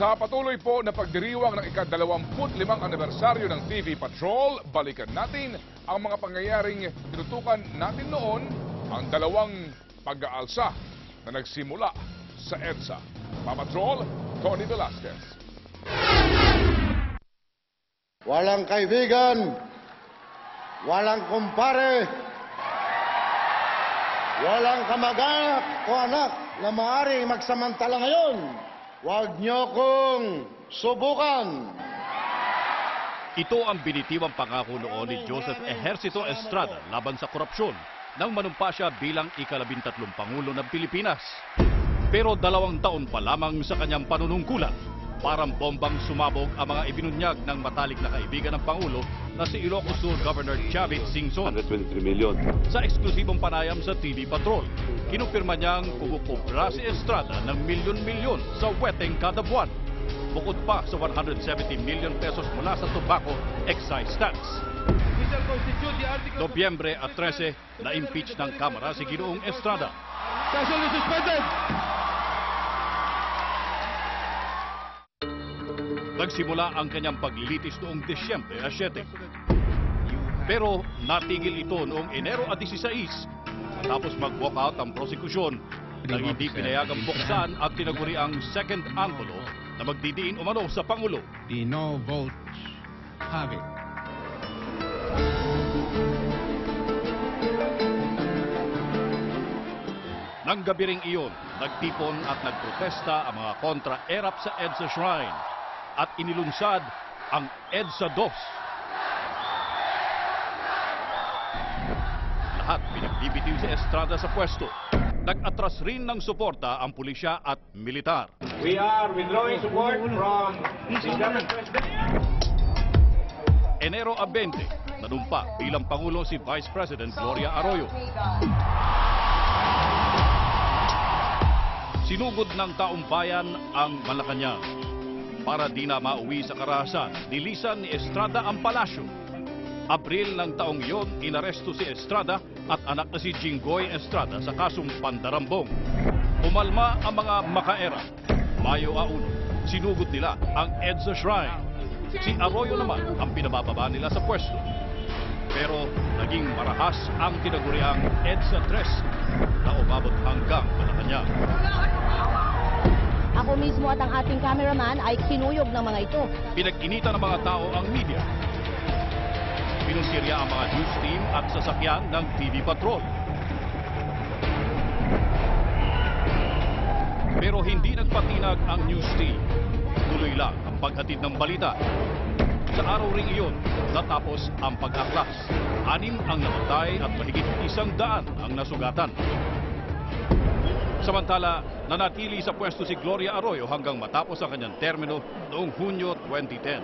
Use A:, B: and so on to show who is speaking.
A: Sa patuloy po na pagdiriwang ng ika-25 anibersaryo ng TV Patrol, balikan natin ang mga pangyayaring tinutukan natin noon ang dalawang pag-aalsa na nagsimula sa EDSA. Papatrol, Tony Velasquez.
B: Walang kaibigan, walang kumpare, walang kamag-anak o anak na maaaring magsamantala ngayon. Huwag niyo kong subukan.
C: Ito ang binitiwang pangako noon ni Joseph Ejercito Estrada laban sa korupsyon nang manumpa siya bilang ikalabintatlong Pangulo ng Pilipinas. Pero dalawang taon pa lamang sa kanyang panunungkulan, parang bombang sumabog ang mga ibinunyag ng matalik na kaibigan ng Pangulo na si Ilocos Sur Governor Chavit Singson.
D: 123 million.
C: Sa eksklusibong panayam sa TV Patrol, kinumpirma niyang kumukubra si Estrada ng milyon-milyon sa weteng kada buwan. Bukod pa sa 170 million pesos mula sa tobacco excise tax. Nobyembre at 13, na-impeach ng Kamara si Ginoong Estrada. Nagsimula ang kanyang paglilitis noong Desyembre 7. Pero natigil ito noong Enero 16 matapos mag-walk out ang prosekusyon nang hindi pinayagang buksan at tinaguri ang second envelope na magdidiin umano sa Pangulo.
E: The no votes have it.
C: Nang gabi ring iyon, nagtipon at nagprotesta ang mga kontra-erap sa EDSA Shrine at inilunsad ang EDSA DOS. Lahat pinagbibitiw si Estrada sa pwesto. Nag-atras rin ng suporta ang pulisya at militar.
F: We are withdrawing support from the Government President.
C: Enero 20, nanumpa bilang Pangulo si Vice President Gloria Arroyo. Sinugod ng taong bayan ang Malacanang. Para di na mauwi sa karahasan, nilisan ni Estrada ang palasyo. Abril ng taong iyon, inaresto si Estrada at anak na si Jinggoy Estrada sa kasong pandarambong. Umalma ang mga makaera. Mayo a uno, sinugod nila ang EDSA Shrine. Si Arroyo naman ang pinabababa nila sa pwesto. Pero naging marahas ang tinaguriang EDSA 3 na umabot hanggang Malacanang.
G: Mismo at ang ating cameraman ay kinuyog ng mga ito.
C: Pinag-inita ng mga tao ang media. Pinusirya ang mga news team at sasakyan ng TV Patrol. Pero hindi nagpatinag ang news team. Tuloy lang ang paghatid ng balita. Sa araw ring iyon, natapos ang pag-aklas. Anim ang namatay at mahigit isang daan ang nasugatan. Samantala, nanatili sa pwesto si Gloria Arroyo hanggang matapos ang kanyang termino noong Hunyo 2010.